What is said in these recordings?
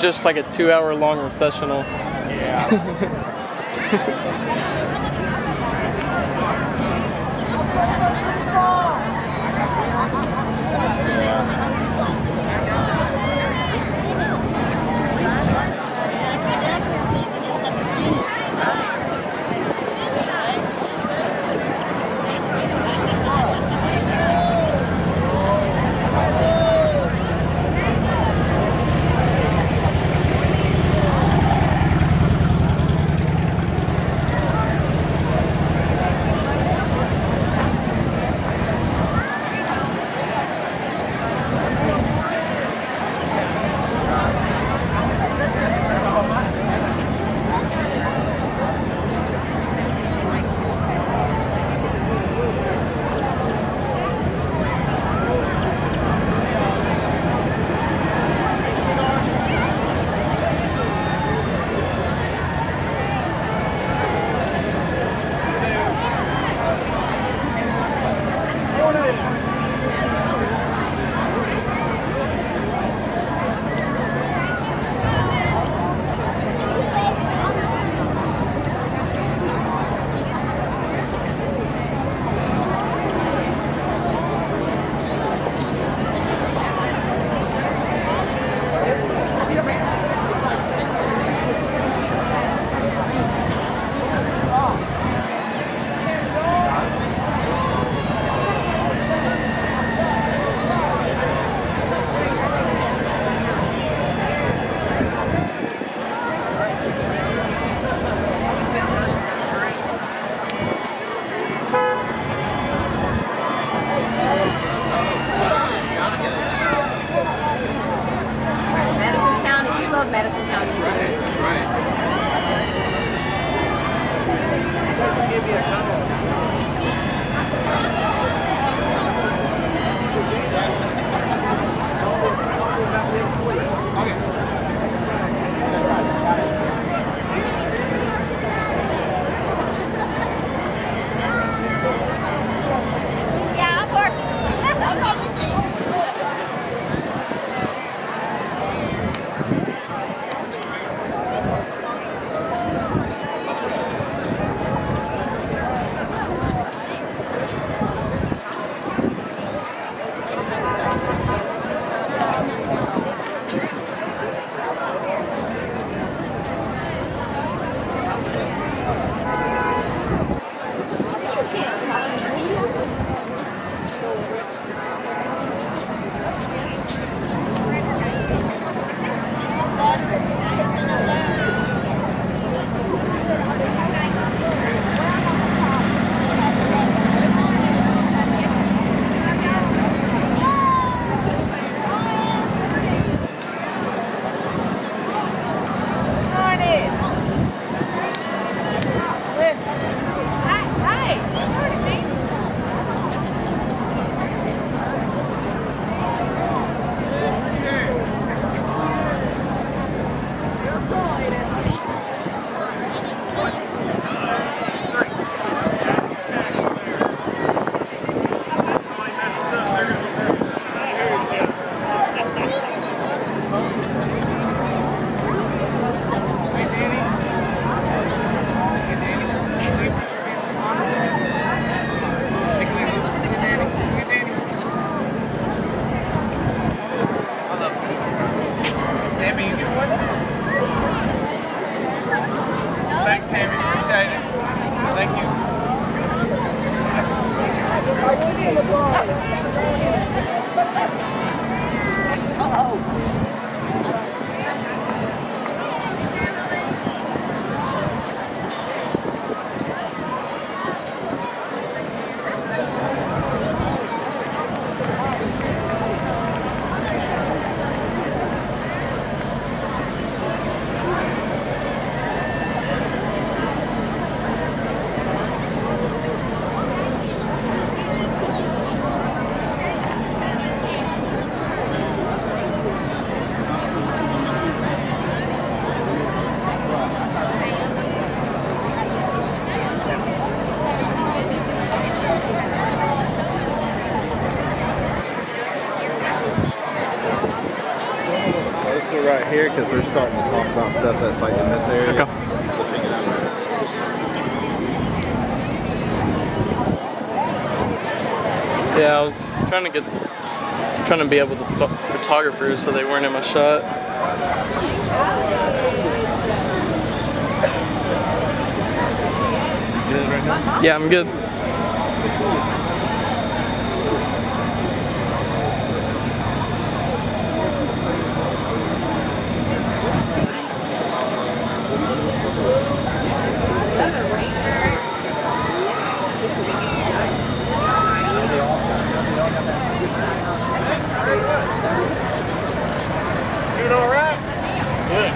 just like a two hour long recessional. Yeah. because they're starting to talk about stuff that's like in this area. Okay. So pick it up. Yeah, I was trying to get, trying to be able to photo- photographers so they weren't in my shot. Right? Yeah, I'm good. Doing all right? Good,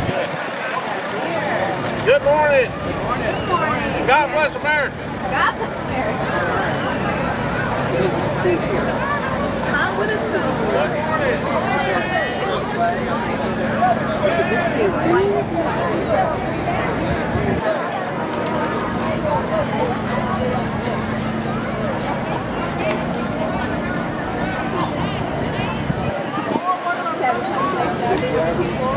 good. Good morning. Good morning. God bless America. God bless America. Tom Witherspoon. Good morning.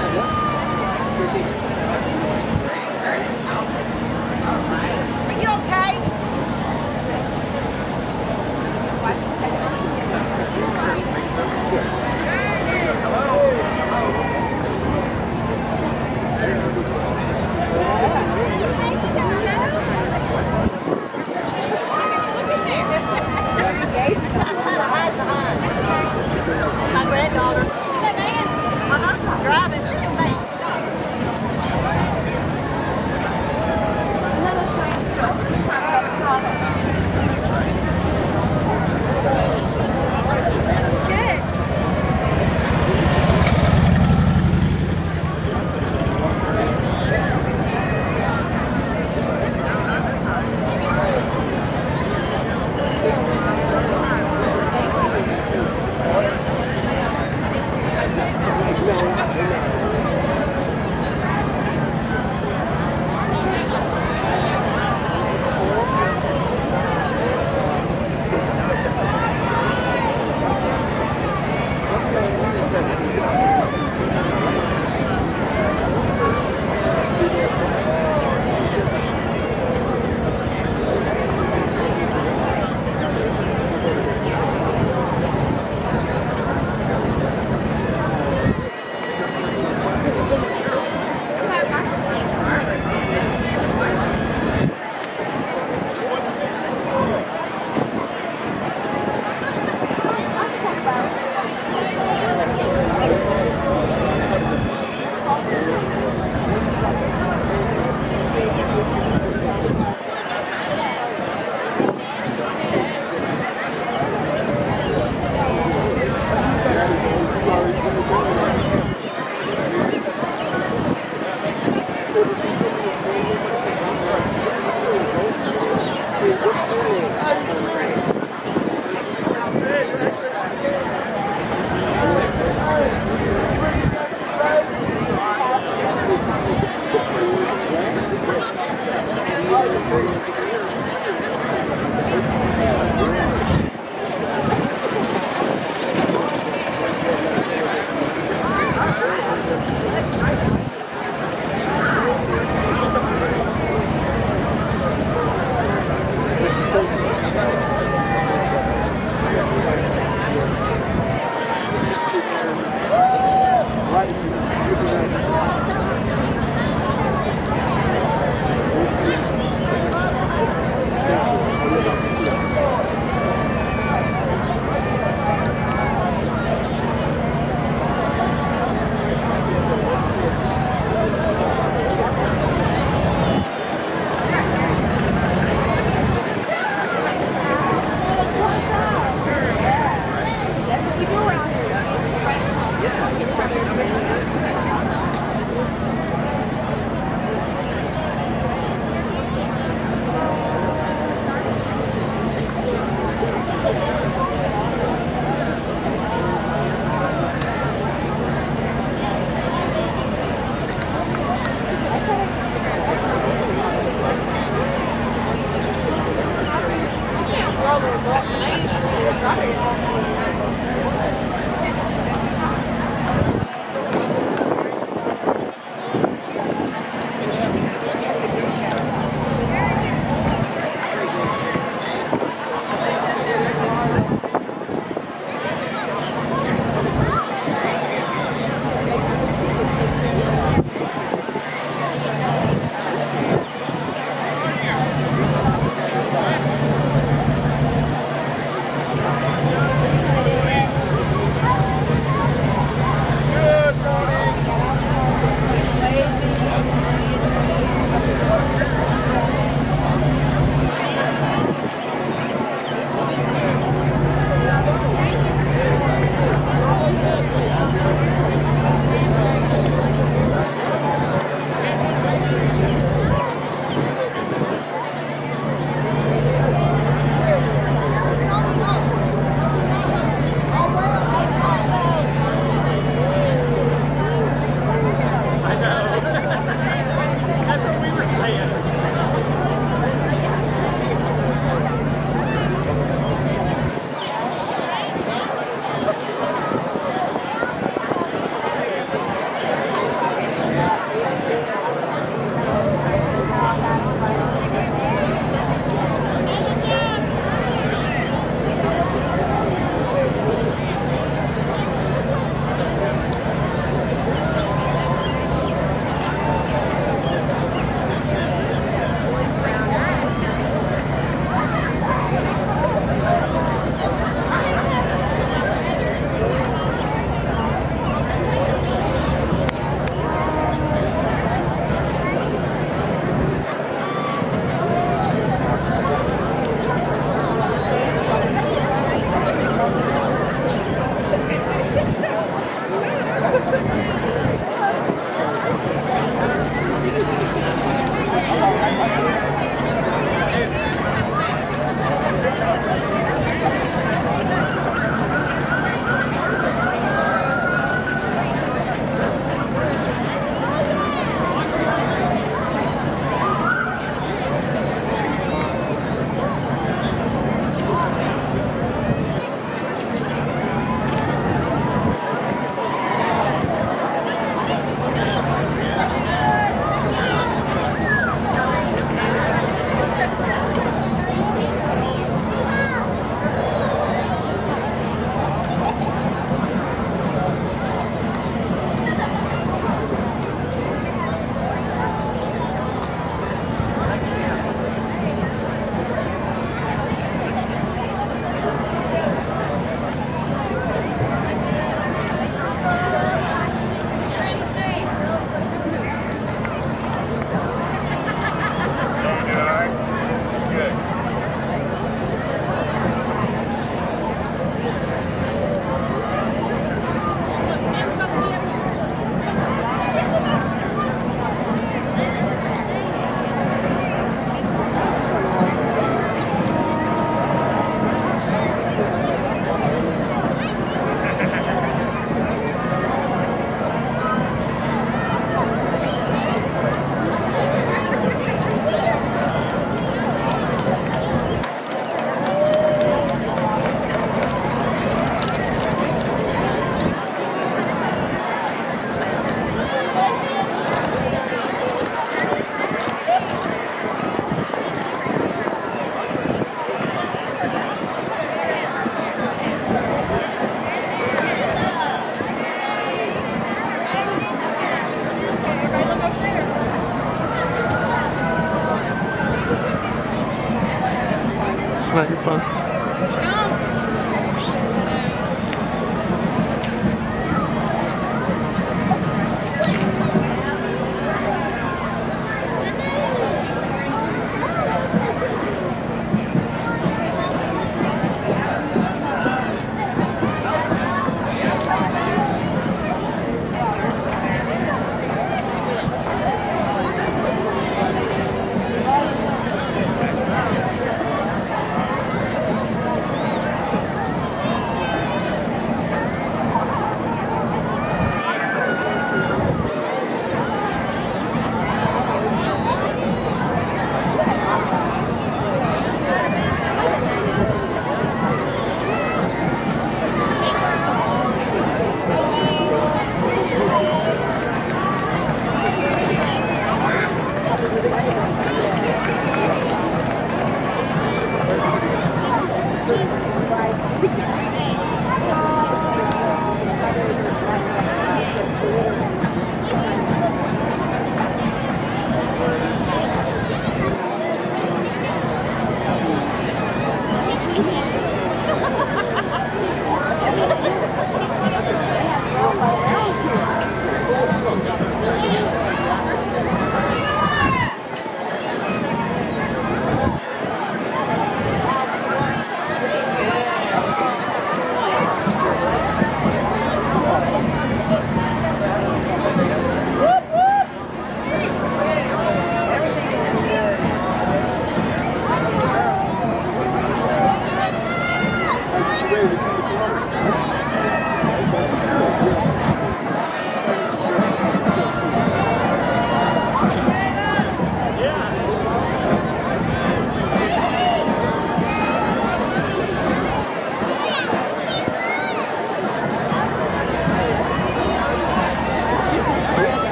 해야 돼요?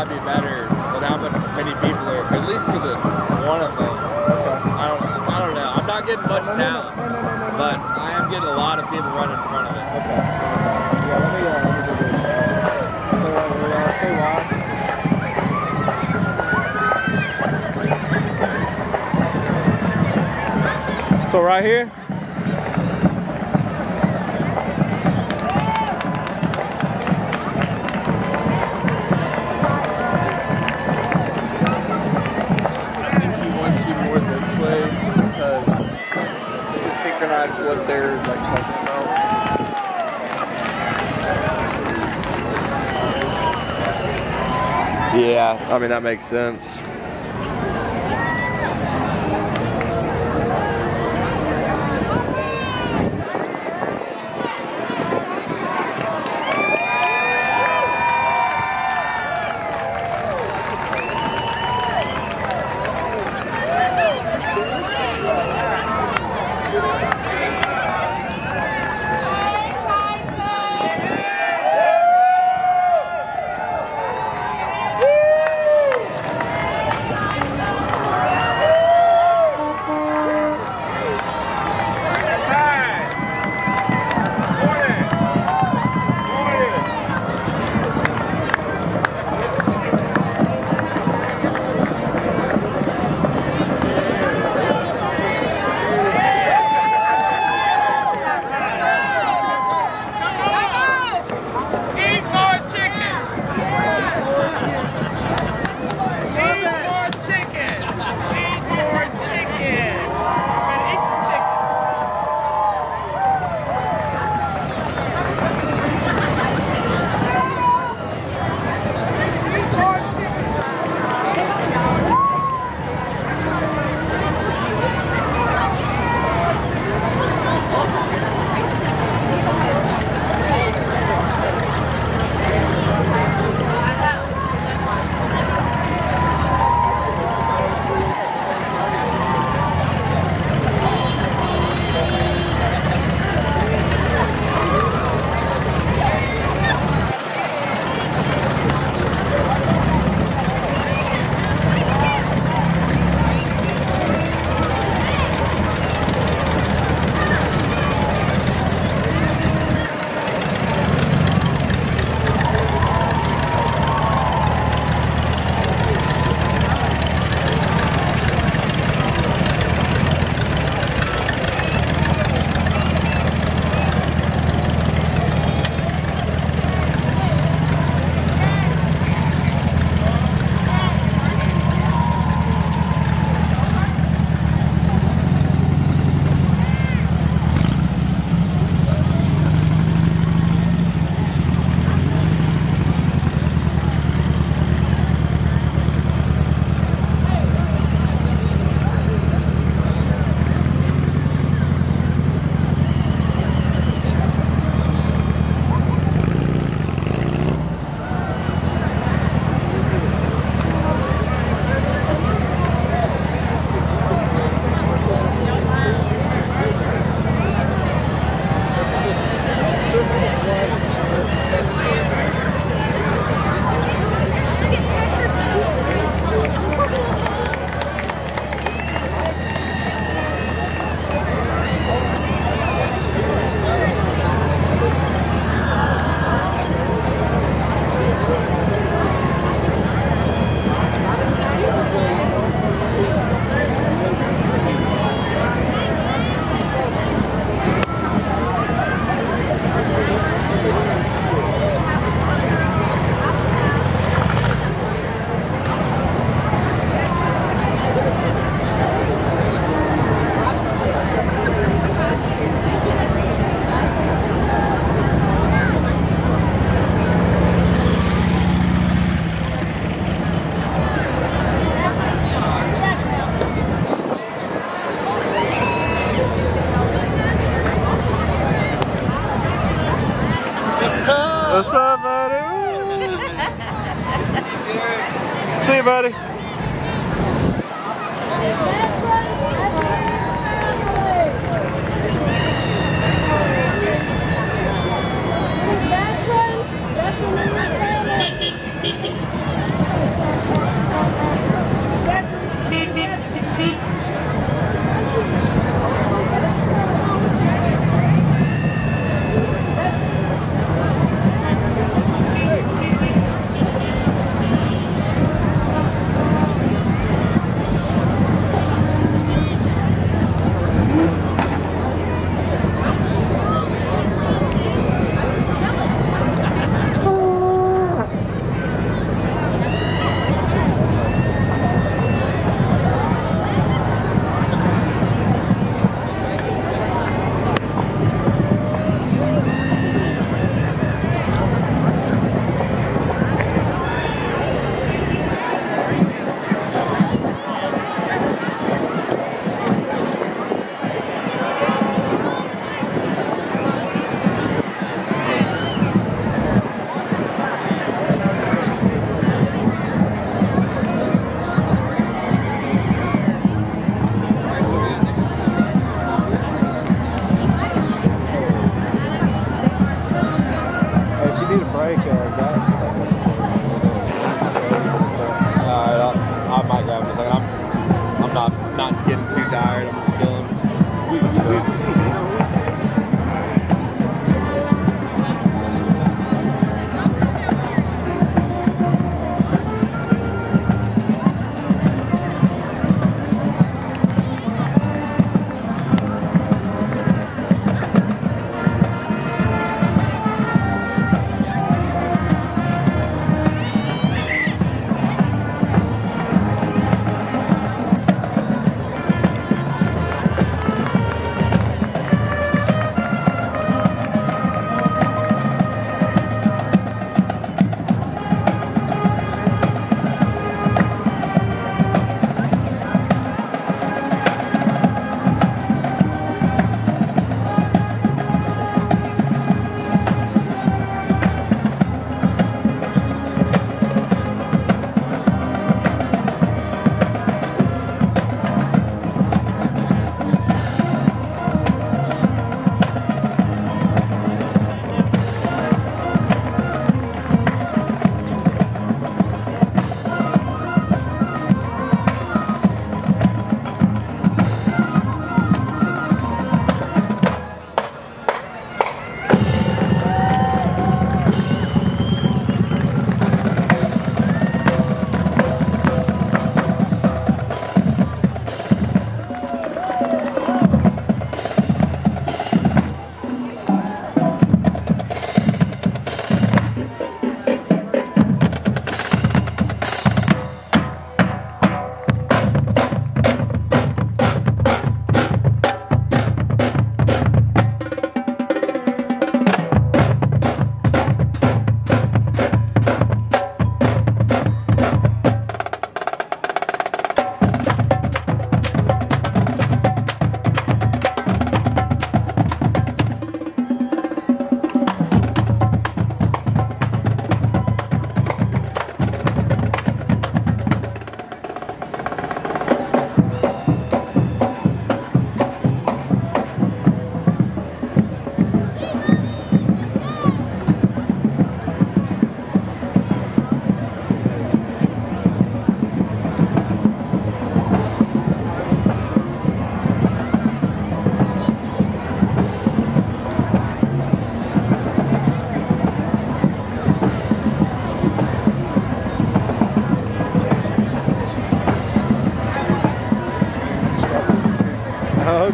Be better without many people there, at least for the one of them. I don't, I don't know. I'm not getting much talent, but I am getting a lot of people running in front of it. Okay. Yeah, let me, uh, let me do this. So, uh, stay wide. So right here. I mean that makes sense.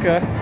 Okay.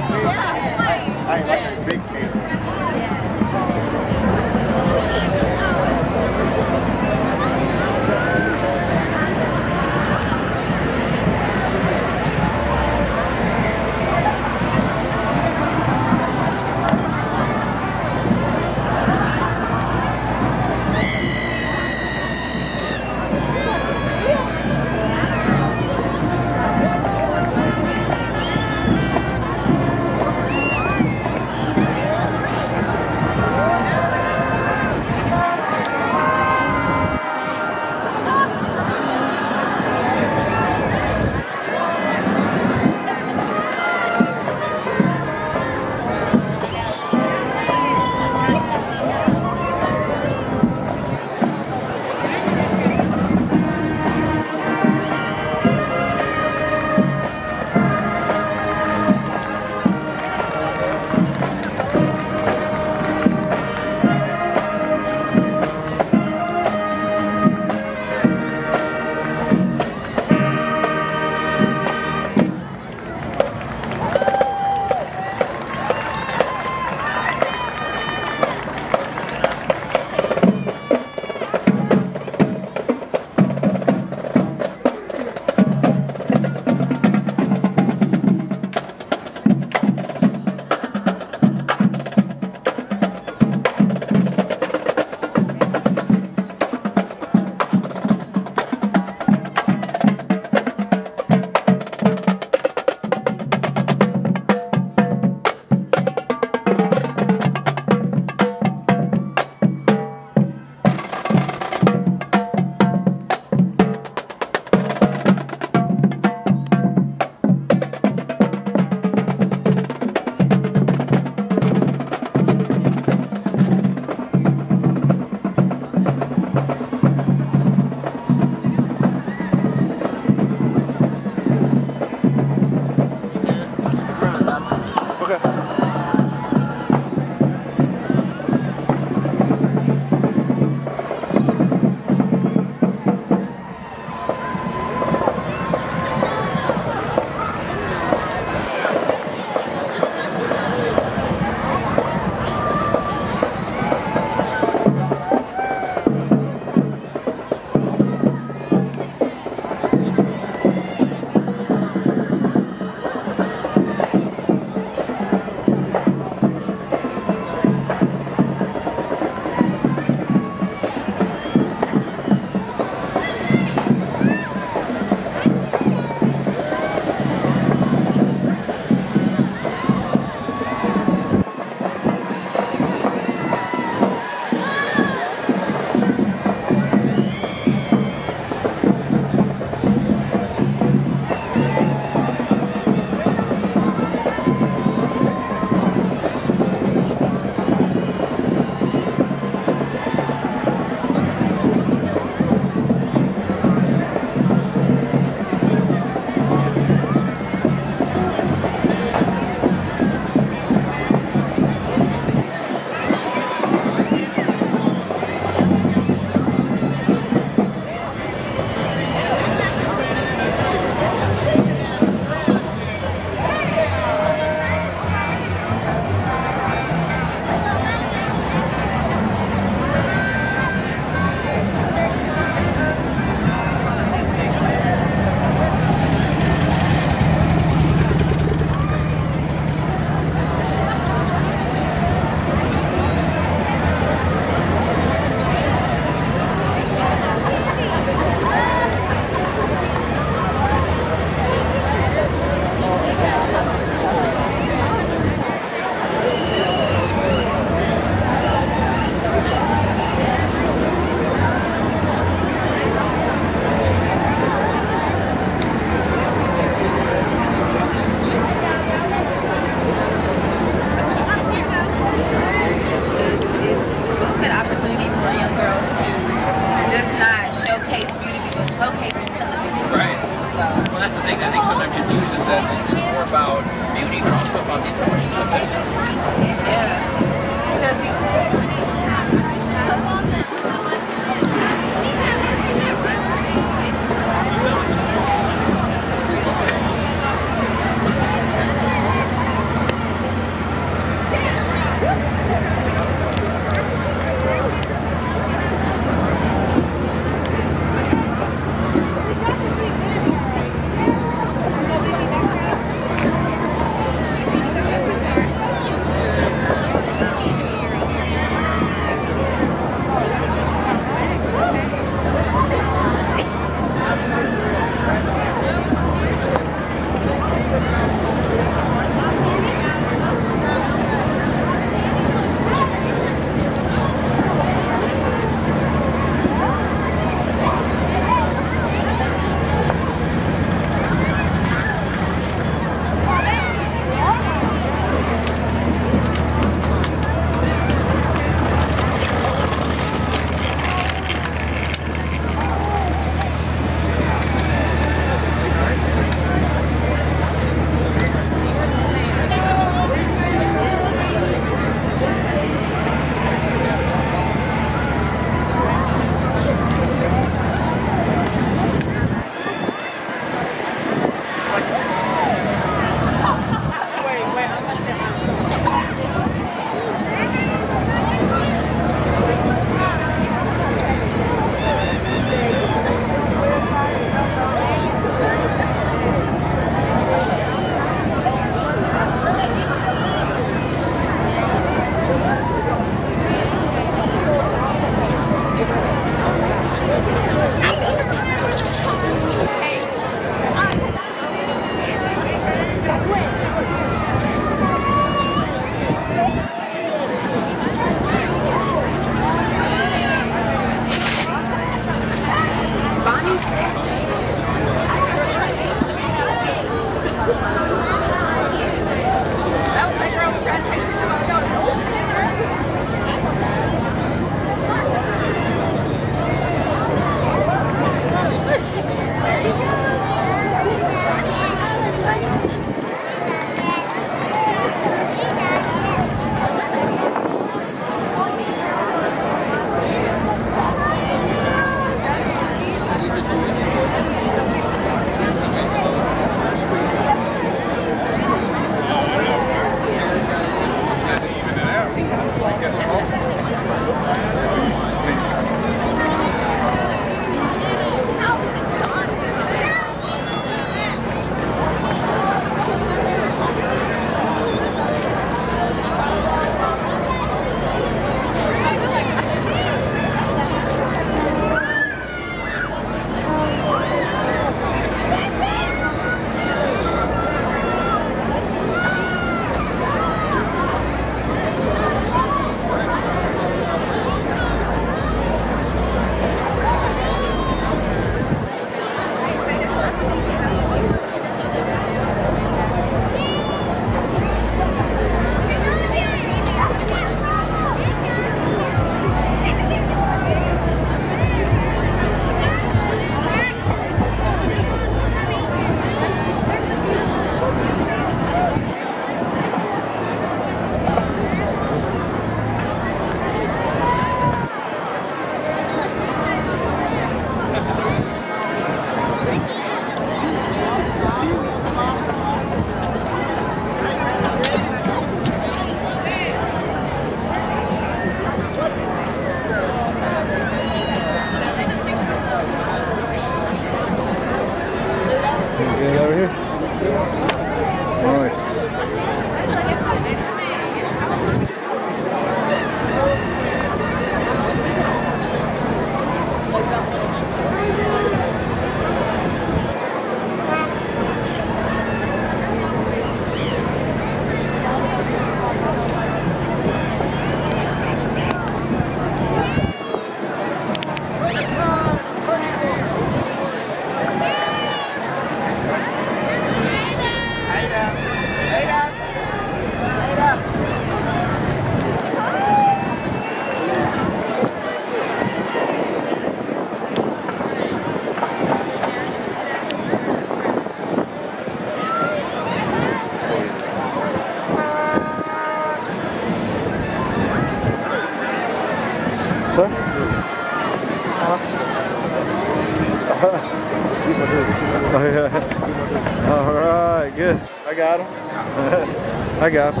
I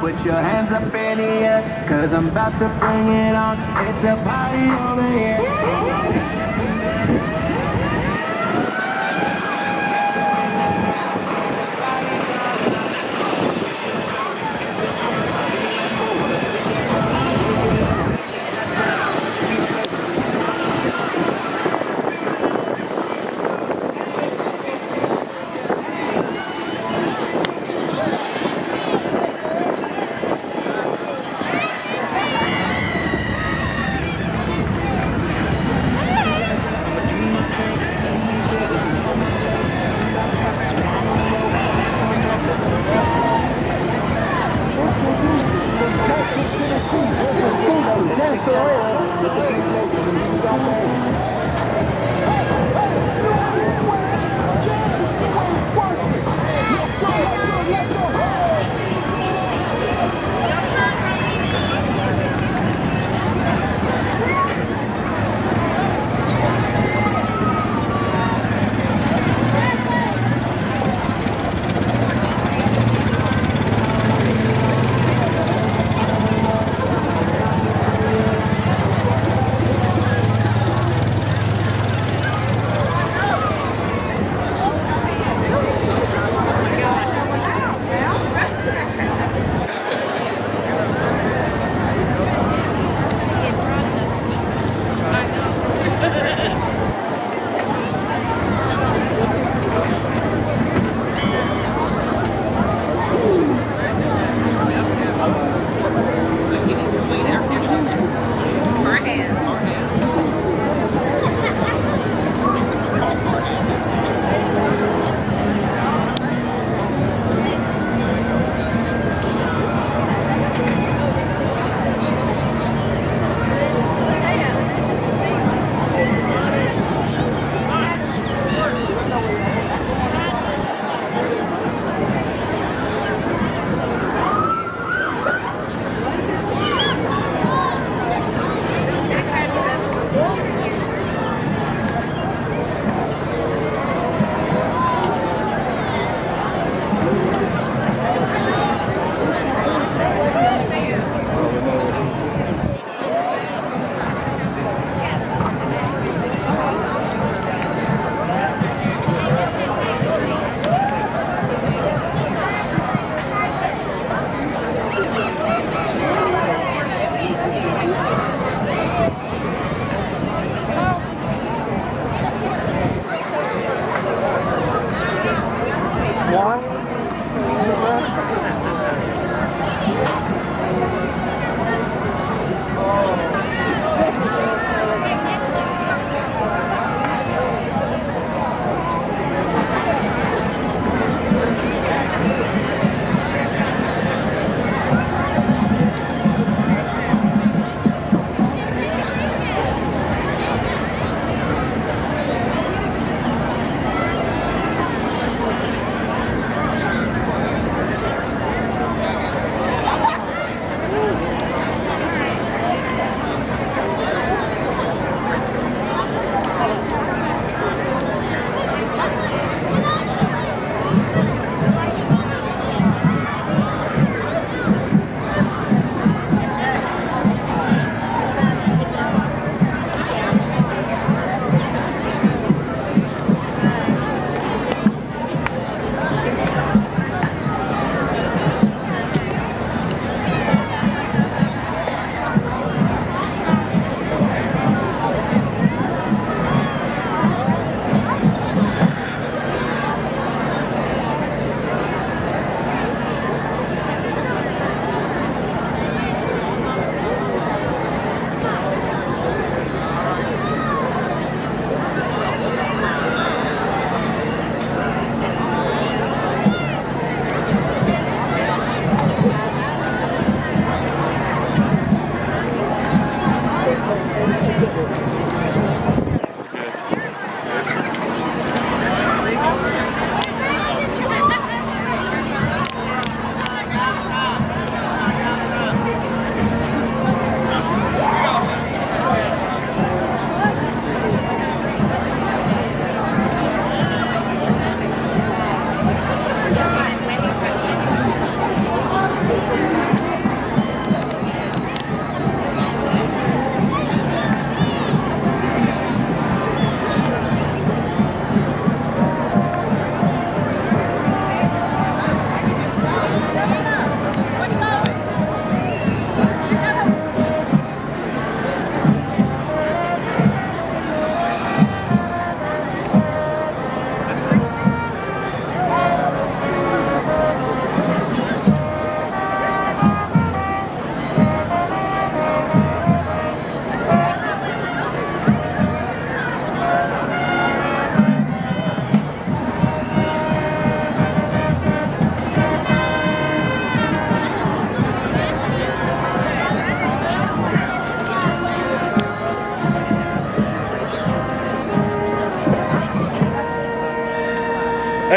Put your hands up in the air, cause I'm about to bring it on. It's a party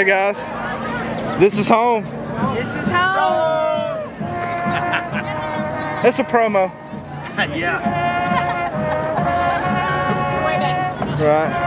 Guys, this is home. This is home. It's a promo, yeah. right?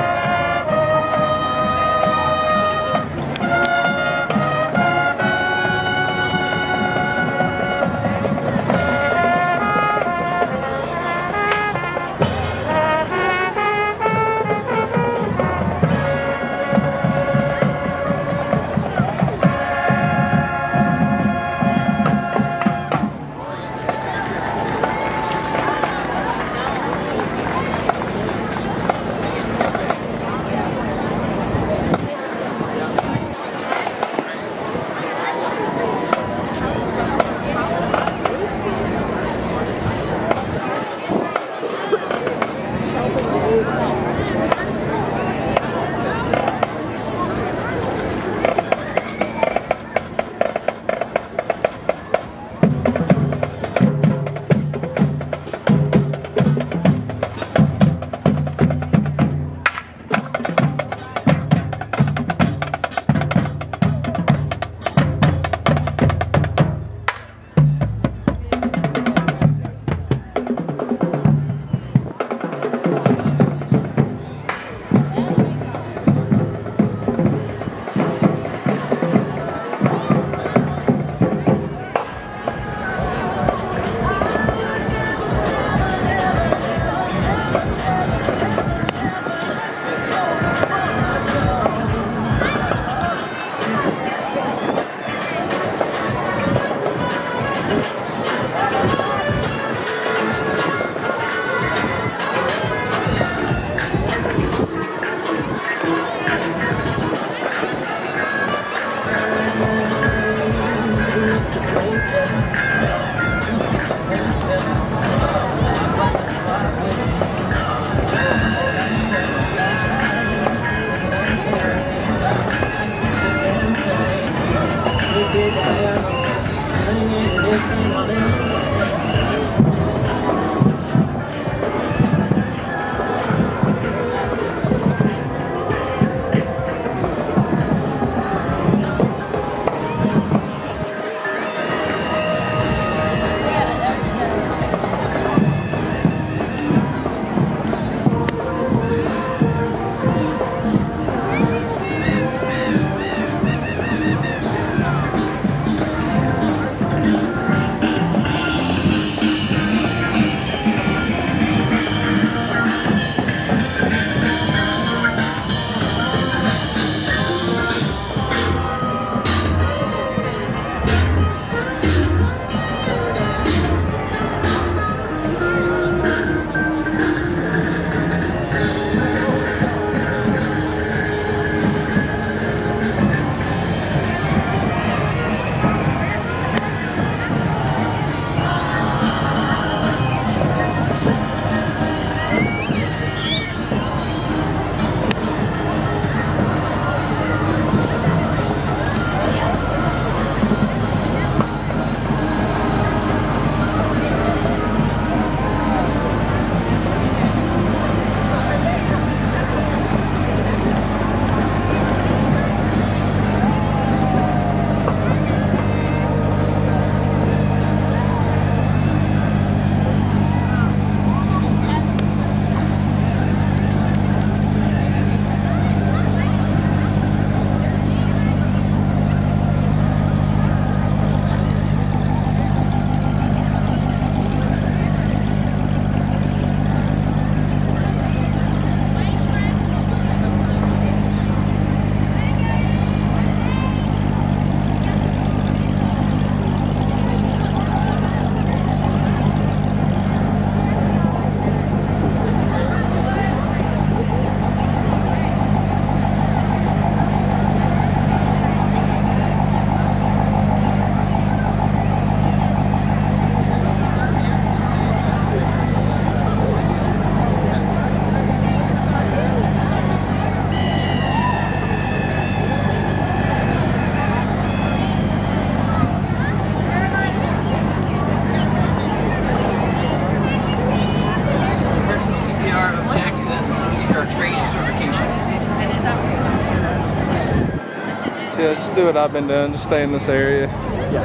What I've been doing. Just stay in this area. Yeah.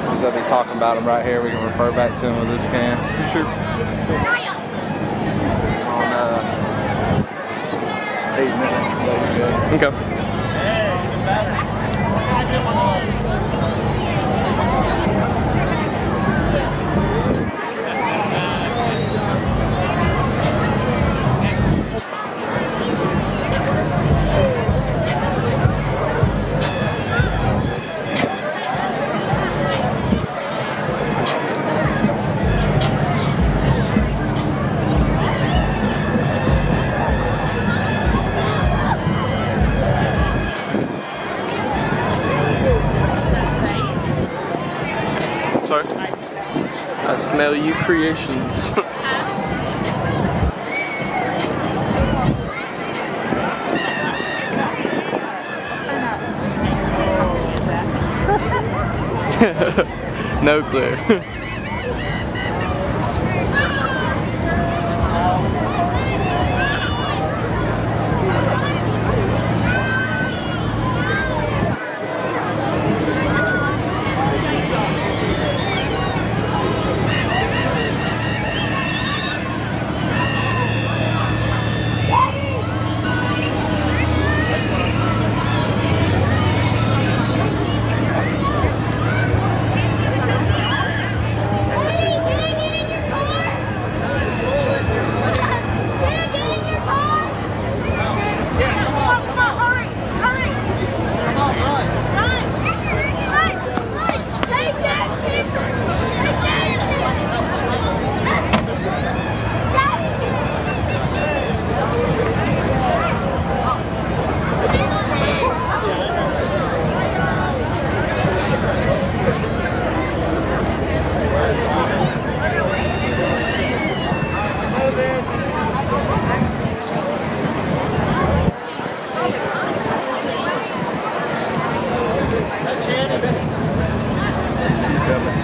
Because they'll be talking about them right here. We can refer back to them with this cam. For sure. On uh, eight minutes. So you're good. Okay. Smell you creations. no clue.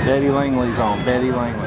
Betty Langley's on. Betty Langley.